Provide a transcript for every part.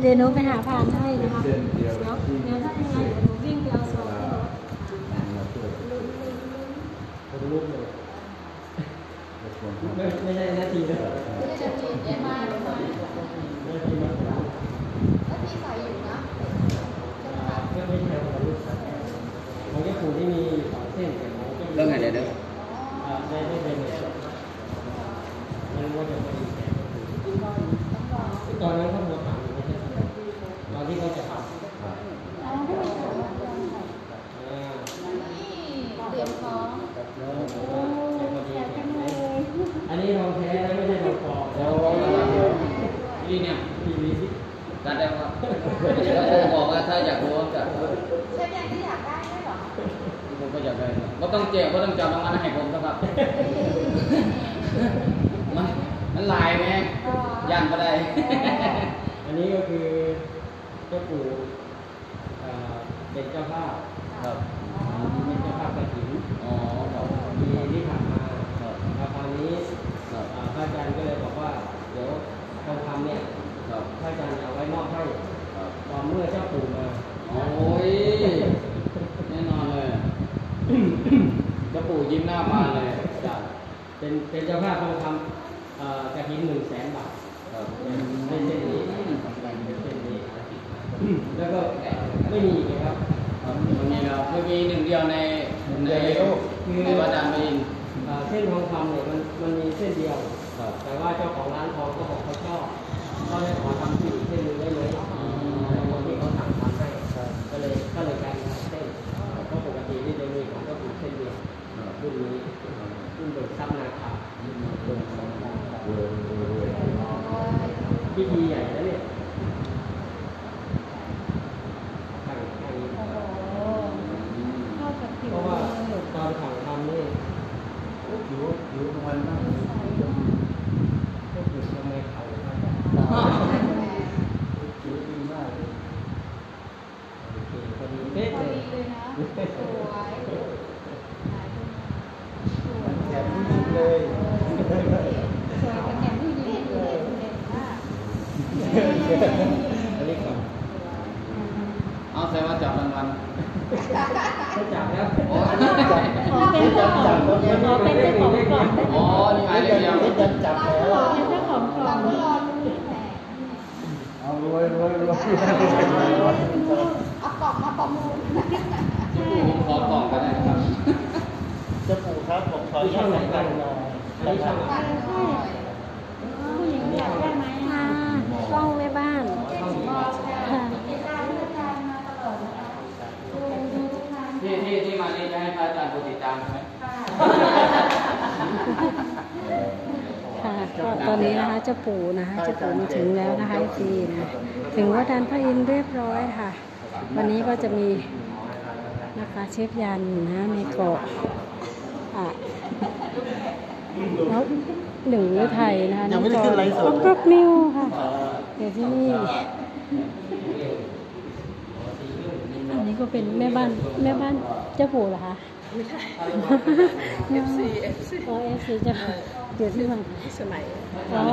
เดี๋ยวหนูไปหาผ่านให้นะคะเส้นเดียวเดี๋ยวที่เดี๋ยวถ้ายังไงเดี๋ยวหนูวิ่งไปเอาซองมาช่วยคนลุกเลยรบกวนไม่ไม่ใช่หน้าที่นะหน้าที่มากกว่าไม่ไม่ใช่ของลูกของเจ้าปู่ที่มีสองเส้นแต่ของเจ้า เรื่องไงเดี๋ยวเดี๋ยว อ่าได้ได้เป็นเนี่ยมันว่าจะเป็นแสนตอนนั้นเขาโมถามอยู่ไม่ใช่เหรอตอนที่เขาจะทำอ่า เตรียมพร้อม แล้วแล้วพอดีแถมให้อั นนี้ทองแท้นะไม่ใช่ทองปลอมโอ้นี่เนี่ยทีมีสิจัดได้ครับแล้วผมบอกว่าถ้าอยากรู้จัดเชฟยังที่อยากได้ด้วยเหรอผมก็อยากได้ก็ต้องเจ๊ก็ต้องจำรางวัลให้ผมนะครับมันมันลายไหมยันก็ได้ อันนี้ก็คือเจ้าปู่เอ่อเป็นเจ้าภาพครับ เป็นเจ้าภาพกระถิ่น อ๋อครับ มีที่ผ่านมา ครับ แล้วคราวนี้ ครับ อ่าพระอาจารย์ก็เลยบอกว่า เดี๋ยวทองคำเนี่ย ครับ พระอาจารย์จะเอาไว้มอบให้ ครับ ตอนเมื่อเจ้าปู่มา โอ้ยแน่นอนเลยเจะปู่ยิ้มห น้าบานเลยจัดเป็นเป็นเจ้าภาพทองคำเอ่อกระถิ่นหนึ่งแสนบาทครับเป็นเส้นนี้เป็นเส้นนี้ แล้วก็ไม่มีอีกนะครับครับมันมีแล้วไม่มีหนึ่งเดียวในในโลกในวัดดานมินอ่าเส้นทองคำเนี่ยมันมันมีเส้นเดียวครับแต่ว่าเจ้าของร้านทองก็บอกเขาชอบก็เลยขอทำที่อีกเส้นหนึงได้ไหม รุ่นนี้รุ่นเบิกทรัพย์นาคาเวอร์เวอร์เวอร์พิธีใหญ่นะเนี่ยตั้งแค่นี้ เข้ากับผิว เพราะว่าตอนสั่งทำนี่ ผิวผิวมันมาก ก็คือทำไมเขาครับ ผิวดีมากเลย โอเคพอดีเป๊ะ พอ เลย ดีเลยนะสวย แถมนิดเลย สวยเป็นอย่างผู้หญิงเลยเด่นมาก อันนี้ก่อนเอาแสดงว่าจับรางวัลก็จับแล้วโอ้อ๋อเป็นเจ้าของอ๋อเป็นเจ้าของกล่องอ๋อนี่หมายเลขเดียวนี่จะจับแล้วเป็นเจ้าของกล่เราองก็รอดูแหมเอารวยรวยรวยเอากล่องมาประมูลผมขอกล่องก็ได้นะครับจะปู่ครับผมขออนุญาตไหนกันหน่อยอันนี้ช่างกันหน่อยผู้หญิงอยากได้ไหมค่ะกล้องแม่บ้าน บอกค่ะติดตามอาจารย์มาตลอดนะคะดูดูทุกครั้ง ที่ที่ที่มานี่จะให้พระ อาจารย์กดติดตามใช่ไหมค่ะค่ะก็ตอนนี้นะคะเจ้าปู่นะคะเจ้าปู่มาถึงแล้วนะคะทีนะถึงวัดดานพระอินทร์เรียบร้อยค่ะ วันนี้ก็จะมีนะคะเชฟยันนะมีเกาะอะแล้วหนึ่งฤทัยนะคะยังไม่ได้ขึ้นไลฟ์สดกรอบนิวค่ะเดี๋ยวที่นี่อันนี้ก็เป็นแม่บ้านแม่บ้านเจ้าปู่เหรอคะ ไม่ใช่ FC FC อ๋อ FC เจ้าเดี๋ยวที่มันสมัย อ๋อ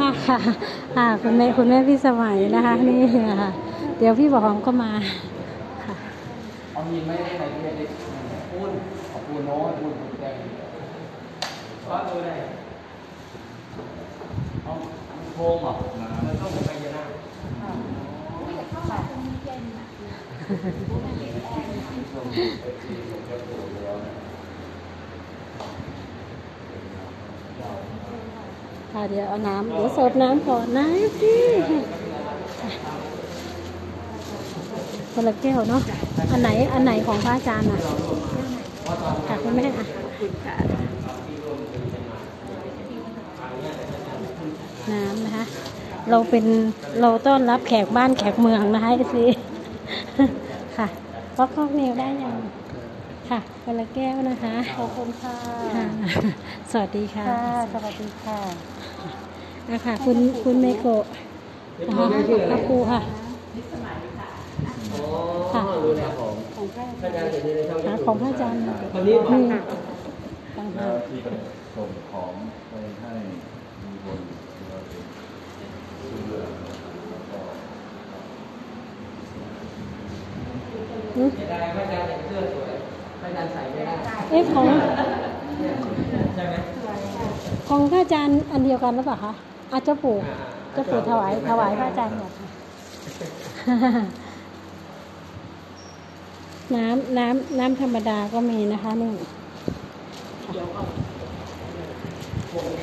ค่ะค่ะค่ะคุณแม่คุณแม่พี่สมัยนะคะ นี่ค่ะ เดี๋ยวพี่บอกหอมก็มาค่ะเอาหินไม่ได้ใส่เพชรดิปูนเอาปูนโน้ตปูนแดงก็ดูได้เอาโค้งเหรอมันต้องไปเยอะนะเข้า มาตรงนี้เย็นอะค่ะเดี๋ยวเอาน้ำเดี๋ยวเสิร์ฟน้ำก่อนนะพี่คนละแก้วเนาะ อันไหนอันไหนของพระอาจารย์อะค่ะคุณแม่อะน้ำนะคะ เราเป็นเราต้อนรับแขกบ้านแขกเมืองนะคะสิค่ะเพราะข้าวเหนียวได้ยังค่ะคนละแก้วนะคะ ขอบคุณค่ะ สวัสดีค่ะ สวัสดีค่ะนะคะคุณคุณเมโกะนะคะพระครูค่ะอ๋อค่ะรู้แล้วผมของพระพระอาจารย์เห็นอยู่ในช่องหาของพระอาจารย์คนนี้บอกนี่ต่างหาแล้วกที่ส่งของไปให้มีคนที่เราเป็นเสื้อแล้วก็ อืม เสียดายพระอาจารย์แต่งเสื้อสวยพระอาจารย์ใส่ไม่ได้เอ๊ะของใช่ไหมของพระอาจารย์อันเดียวกันหรือเปล่าคะอาเจ้าปู่เจ้าปู่ถวายถวายพระอาจารย์หมดน้ำน้ำน้ำธรรมดาก็มีนะคะนี่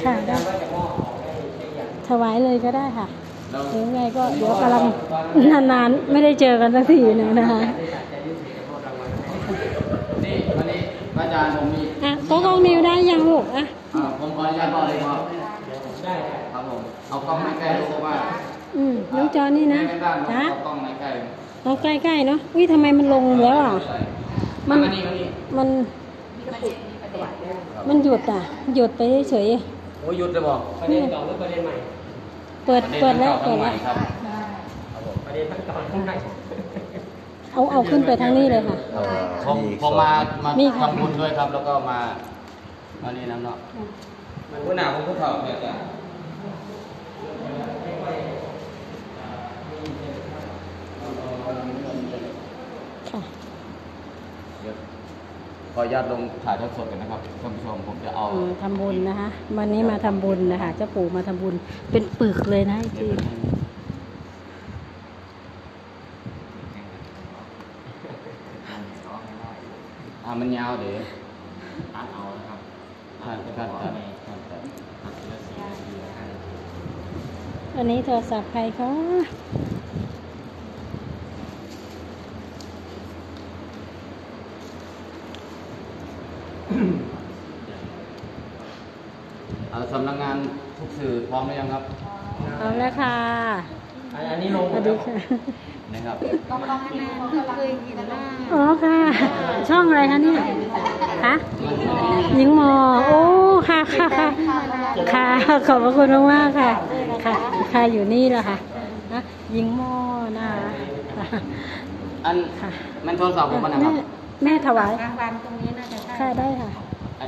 ค่ะถวายเลยก็ได้ค่ะแล้วหรือไงก็เดี๋ยวกำลังนานๆ ไม่ได้เจอกันสักทีหนึงนะคะ อาจารย์ผมมีอะโต๊ะกล้องนิวได้ยังลูกอะอ่าผมขออนุญาตต่อเลยครับได้ได้ครับผมเอากล้องให้ใกล้ดูว่าอืมน้องจอนี่นะไม่ได้นะฮะเอากล้องให้ใกล้เอาใกล้ๆเนาะอุ้ยทำไมมันลงแล้วอะมัมันนนี่มันนี่มันมันหยุดอะหยุดไปเฉยโอ้ยหยุดเลยบอกประเด็นเก่าหรือประเด็นใหม่ๆเปิดเปิดแล้วเปิดแล้วครับประเด็นทั้งเก่าทั้งใหม่ เอาเอาขึ้นไปทางนี้เลยค่ะผมผมมามามีค่ะ ทำบุญด้วยครับ แล้วก็มาอันนี้นะเนาะมันผู้หนาผมผู้เฒ่าเนี่ยจ้ะค่ะเดี๋ยวขออนุญาตลงถ่ายทอดสดกันนะครับท่านผู้ชมผมจะเอา อืมทำบุญนะคะ วันนี้มาทำบุญนะคะเจ้าปู่มาทำบุญเป็นปึกเลยนะจริง มันยาวเดี๋ยวตัดเอานะครับตัดตัดตัดตัดตัดตัดทีละสี่นาทีแล้วกันอันนี้โทรศัพท์ใครคะเอาสำนักงานทุกสื่อพร้อมหรือยังครับเอาแล้วค่ะ อันนี้ลงสวัสดีค่ะ นะครับอ๋อค่ะ ช่องอะไรคะเนี่ยคะหญิงหมอ โอ้ค่ะค่ะค่ะค่ะขอบพระคุณมากๆค่ะ ค่ะ ค่ะอยู่นี่แหละค่ะนะหญิงหมอนะคะค่ะอันค่ะมันโทรศัพท์ผมมันนะคแม่รับแม่ถวายรางวัลตรงนี้น่าจะค่ะได้ค่ะ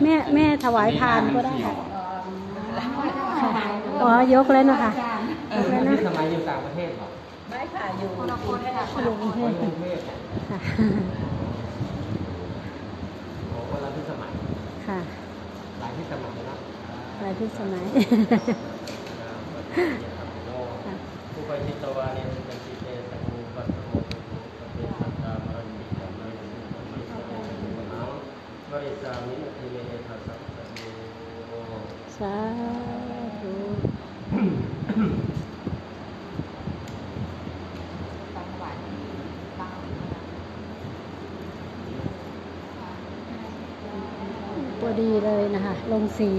แม่แม่ถวายพานก็ได้ค่ะค่ะอ๋อยกแล้วนะคะเออนี่สมัยอยู่ต่างประเทศเหรอไม่ ค่ะอยู่คนละคนค่ะ อยู่กรุงเทพค่ะโอ้คนละที่สมัย ค่ะ หลายที่สมัยนะหลายพิสมัยผู้ไปจิตวานิสันติเตสังมุปัสสโมปฏิสัตตามรณีสัมมาริสัมมาริสัมมาริสัมมาริวริสามินติเมเนทัสสะสัมโมสาธุ จังหวัดบาง พ อดีเลยนะคะ ลงสี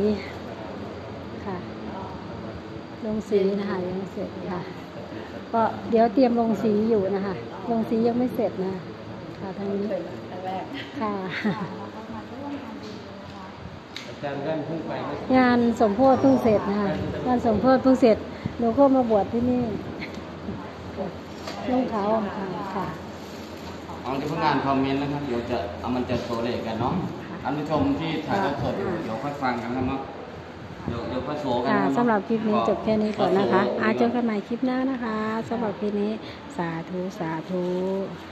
ค่ะ ลงสีนะคะยังไม่เสร็จค่ะ ก็เดี๋ยวเตรียมลงสีอยู่นะคะ ลงสียังไม่เสร็จนะ ค่ะทางนี้ครั้งแรกค่ะอาจารย์แว่นเพิ่งไปเมื่อกี้งานสมโพธิเพิ่งเสร็จนะคะงานสมโพธิเพิ่งเสร็จหนูก็มาบวชที่นี่นุ่งขาวอ่อนค่ะค่ะเอาที่พนักงานคอมเมนต์นะครับ เดี๋ยวจะเอามันจะโซเลทกันเนาะ ท่านผู้ชมที่ถ่ายทอดสดอยู่เดี๋ยวค่อยฟังกันนะครับเนาะเดี๋ยวเดี๋ยวค่อยโซกันค่ะนะสำหรับคลิปนี้จบแค่นี้ก่อนนะคะโซอาเจอกันใหม่คลิปหน้านะคะสำหรับคลิปนี้สาธุสาธุค